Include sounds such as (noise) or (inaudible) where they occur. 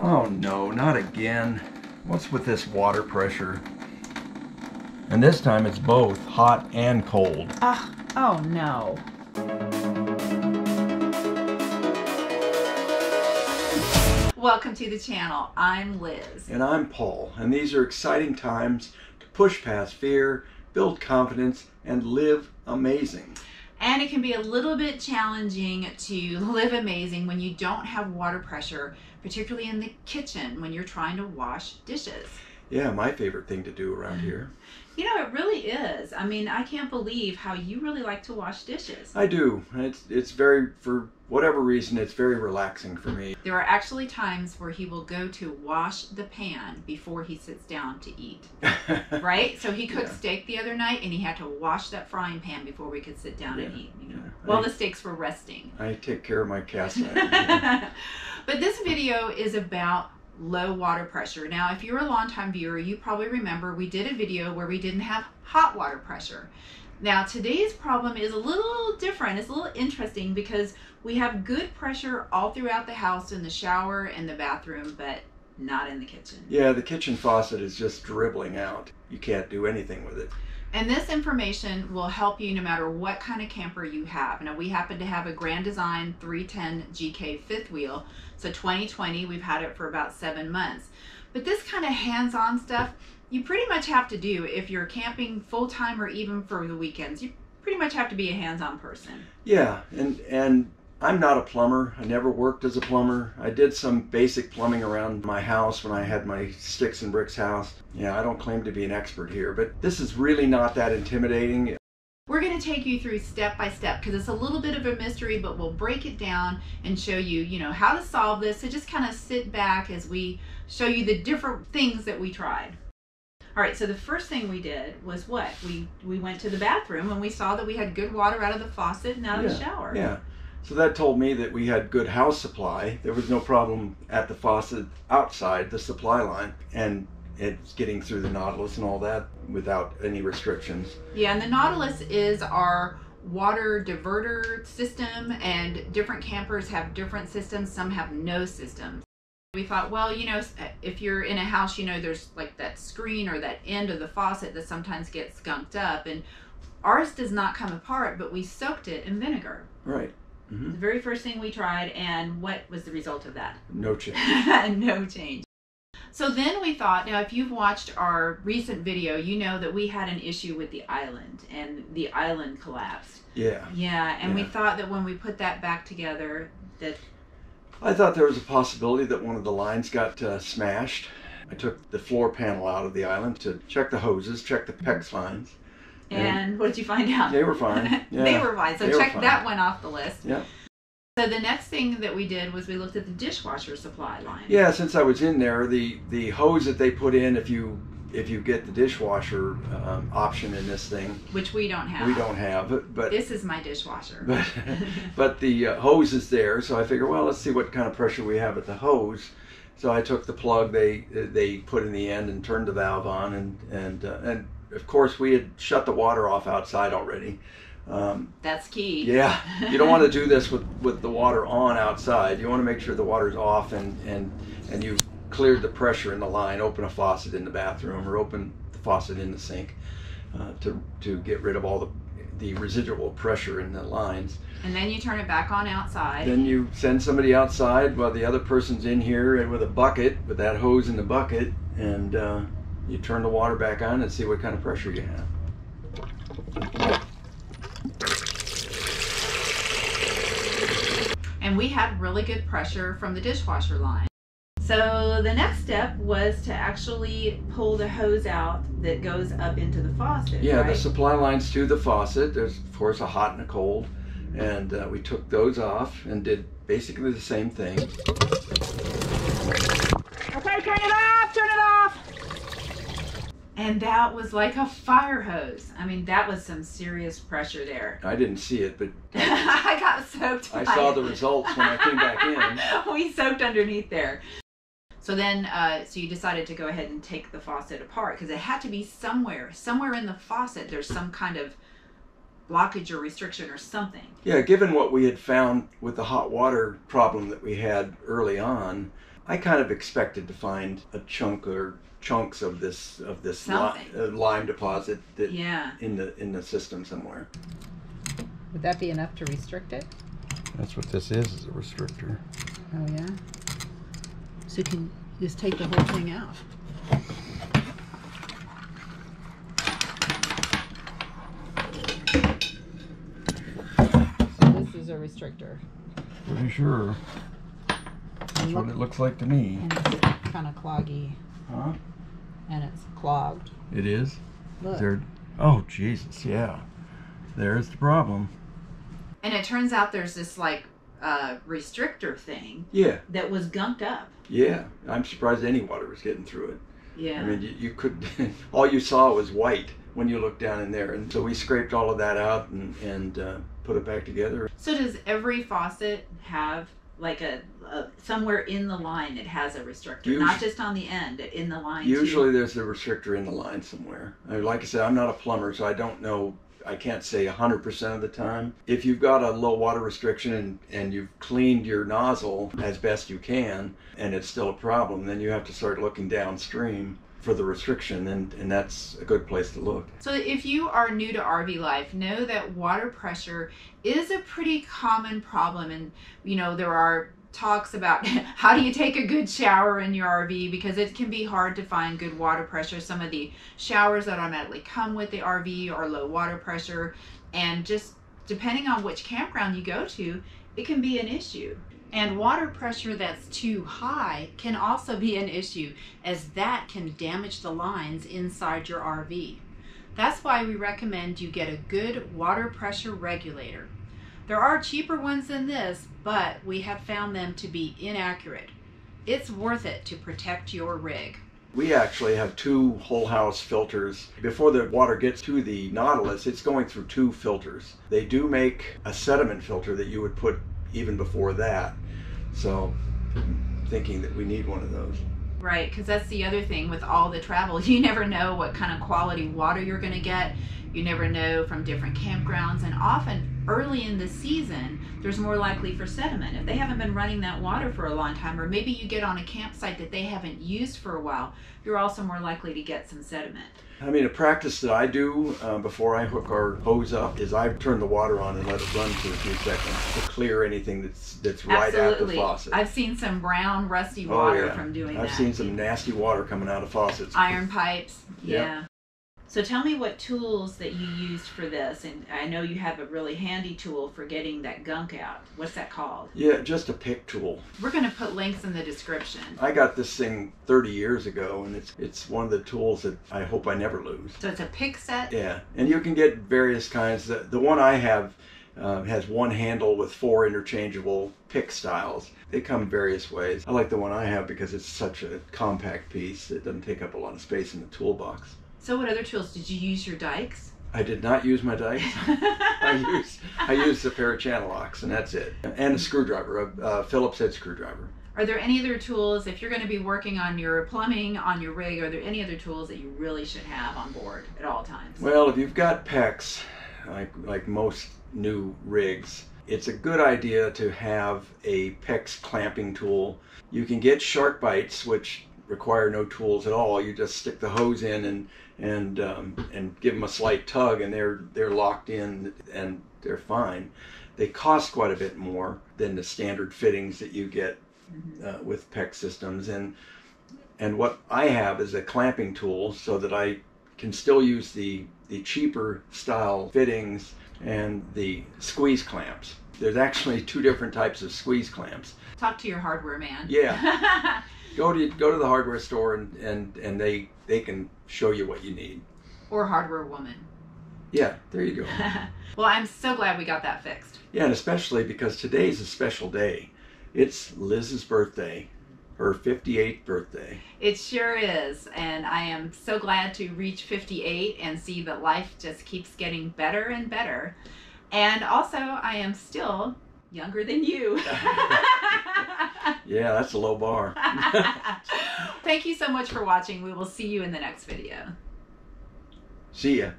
Oh no, not again. What's with this water pressure? And this time it's both hot and cold. Ah, oh no. Welcome to the channel. I'm Liz. And I'm Paul, and these are exciting times to push past fear, build confidence, and live amazing. And it can be a little bit challenging to live amazing when you don't have water pressure, particularly in the kitchen when you're trying to wash dishes. Yeah, my favorite thing to do around here. You know, it really is. I mean, I can't believe how you really like to wash dishes. I do. It's it's very for whatever reason it's very relaxing for me. There are actually times where he will go to wash the pan before he sits down to eat. (laughs) right? So he cooked Yeah. steak the other night and he had to wash that frying pan before we could sit down and eat, you know. yeah. While I- the steaks were resting. I take care of my cast (laughs) iron. but this video is about low water pressure. Now, if you're a longtime viewer, you probably remember we did a video where we didn't have hot water pressure. Now, today's problem is a little different. It's a little interesting because we have good pressure all throughout the house in the shower and the bathroom, but not in the kitchen. yeah, the kitchen faucet is just dribbling out. You can't do anything with it. And this information will help you no matter what kind of camper you have. Now, we happen to have a Grand Design 310 GK fifth wheel. So 2020, we've had it for about seven months. But this kind of hands-on stuff, you pretty much have to do if you're camping full-time or even for the weekends. You pretty much have to be a hands-on person. Yeah, and and I'm not a plumber. I never worked as a plumber. I did some basic plumbing around my house when I had my sticks and bricks house. Yeah, I don't claim to be an expert here, but this is really not that intimidating. We're going to take you through step by step because it's a little bit of a mystery, but we'll break it down and show you, you know, how to solve this. So just kind of sit back as we show you the different things that we tried. All right, so the first thing we did was what? We we went to the bathroom and we saw that we had good water out of the faucet and out of the shower. Yeah. So that told me that we had good house supply. There was no problem at the faucet outside the supply line, and it's getting through the Nautilus and all that without any restrictions. Yeah, and the Nautilus is our water diverter system, and different campers have different systems. Some have no systems. We thought, well, you know, if you're in a house, you know, there's like that screen or that end of the faucet that sometimes gets skunked up, and ours does not come apart, but we soaked it in vinegar. Right. Hmm The very first thing we tried, and what was the result of that? (laughs) No change. (laughs) no change. So then we thought, now if you've watched our recent video, you know that we had an issue with the island and the island collapsed. Yeah. Yeah, and we thought that when we put that back together, that I thought there was a possibility that one of the lines got uh, smashed. I took the floor panel out of the island to check the hoses, check the PEX lines. And what did you find out? They were fine. (laughs) Yeah. they were fine. So They check fine. that one off the list. Yeah. So the next thing that we did was we looked at the dishwasher supply line. Yeah, since I was in there, the the hose that they put in, if you if you get the dishwasher um, option in this thing, Which we don't have. we don't have. But but This is my dishwasher. but, (laughs) but the uh, hose is there, so I figure, well, let's see what kind of pressure we have at the hose. So I took the plug they they put in the end and turned the valve on, and and uh, and of course we had shut the water off outside already. Um, That's key. yeah, (laughs) you don't want to do this with, with the water on outside. You want to make sure the water's off and, and, and you've cleared the pressure in the line. Open a faucet in the bathroom or open the faucet in the sink uh, to, to get rid of all the, the residual pressure in the lines. And then you turn it back on outside. Then you send somebody outside while the other person's in here and with a bucket, with that hose in the bucket, and uh, you turn the water back on and see what kind of pressure you have. and we had really good pressure from the dishwasher line. So the next step was to actually pull the hose out that goes up into the faucet. Yeah, right? the supply lines to the faucet. There's of course a hot and a cold, and uh, we took those off and did basically the same thing. Okay, turn it off, turn it off. And that was like a fire hose. I mean, that was some serious pressure there. I didn't see it, but (laughs) I got soaked. I saw it. the results when I came back in. (laughs) we soaked underneath there. So then, uh, so you decided to go ahead and take the faucet apart because it had to be somewhere, somewhere in the faucet. There's some kind of blockage or restriction or something. Yeah, given what we had found with the hot water problem that we had early on, I kind of expected to find a chunk or chunks of this of this li- Something. uh, lime deposit that Yeah. in the in the system somewhere. Would that be enough to restrict it? That's what this is, is a restrictor. Oh, yeah? So you can just take the whole thing out. So this is a restrictor. Pretty sure. That's what it looks like to me. And it's kind of cloggy Huh? and it's clogged. It is? Look. There Oh Jesus, yeah. There's the problem. And it turns out there's this like uh, restrictor thing Yeah, that was gunked up. yeah. I'm surprised any water was getting through it. Yeah. I mean, you, you could, (laughs) all you saw was white when you looked down in there. And so we scraped all of that out and, and uh, put it back together. so does every faucet have like a, a somewhere in the line it has a restrictor, Us- not just on the end, in the line. too? Usually there's a restrictor in the line somewhere. I mean, like I said, I'm not a plumber, so I don't know. I can't say 100% of the time. If you've got a low water restriction and, and you've cleaned your nozzle as best you can and it's still a problem, then you have to start looking downstream for the restriction, and, and that's a good place to look. So if you are new to RV life, know that water pressure is a pretty common problem and you know there are talks about (laughs) how do you take a good shower in your RV because it can be hard to find good water pressure. Some of the showers that automatically come with the RV are low water pressure and just depending on which campground you go to, it can be an issue. And water pressure that's too high can also be an issue, as that can damage the lines inside your RV. That's why we recommend you get a good water pressure regulator. There are cheaper ones than this, but we have found them to be inaccurate. It's worth it to protect your rig. We actually have two whole house filters. Before the water gets to the Nautilus, it's going through two filters. They do make a sediment filter that you would put even before that. So, thinking that we need one of those. Right, because that's the other thing with all the travel. (laughs) You never know what kind of quality water you're going to get. You never know from different campgrounds, and often early in the season, there's more likely for sediment. If they haven't been running that water for a long time, or maybe you get on a campsite that they haven't used for a while, you're also more likely to get some sediment. I mean, a practice that I do uh, before I hook our hose up is I turn the water on and let it run for a few seconds to clear anything that's that's right at the Absolutely. faucet. I've seen some brown, rusty Oh, water yeah. from doing that. I've seen some nasty water coming out of faucets. iron pipes. Yeah. Yeah. So tell me what tools that you used for this, and I know you have a really handy tool for getting that gunk out. What's that called? Yeah, just a pick tool. We're going to put links in the description. I got this thing 30 years ago, and it's it's one of the tools that I hope I never lose. So it's a pick set. Yeah, and you can get various kinds. The, the one I have uh, has one handle with four interchangeable pick styles. They come various ways. I like the one I have because it's such a compact piece. It doesn't take up a lot of space in the toolbox. So what other tools did you use? Your dikes? I did not use my dikes. (laughs) I used I used a pair of channel locks, and that's it. And a screwdriver, a, a Phillips head screwdriver. Are there any other tools if you're going to be working on your plumbing on your rig? Are there any other tools that you really should have on board at all times? Well, if you've got PEX, like like most new rigs, it's a good idea to have a PEX clamping tool. You can get SharkBites, which require no tools at all. You just stick the hose in and and um, and give them a slight tug, and they're they're locked in and they're fine. They cost quite a bit more than the standard fittings that you get uh, with PEX systems, and and what I have is a clamping tool so that I can still use the the cheaper style fittings and the squeeze clamps. There's actually two different types of squeeze clamps. Talk to your hardware man. Yeah. (laughs) Go to go to the hardware store and, and, and they they can show you what you need. or hardware woman. Yeah, there you go. (laughs) well, I'm so glad we got that fixed. Yeah, and especially because today's a special day. It's Liz's birthday, her 58th birthday. It sure is. And I am so glad to reach 58 and see that life just keeps getting better and better. And also, I am still younger than you. (laughs) (laughs) (laughs) Yeah, that's a low bar. (laughs) Thank you so much for watching. We will see you in the next video. See ya.